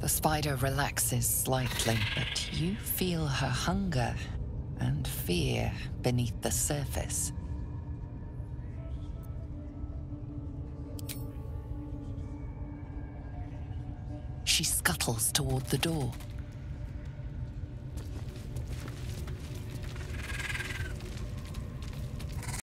The spider relaxes slightly, but you feel her hunger and fear beneath the surface. She scuttles toward the door.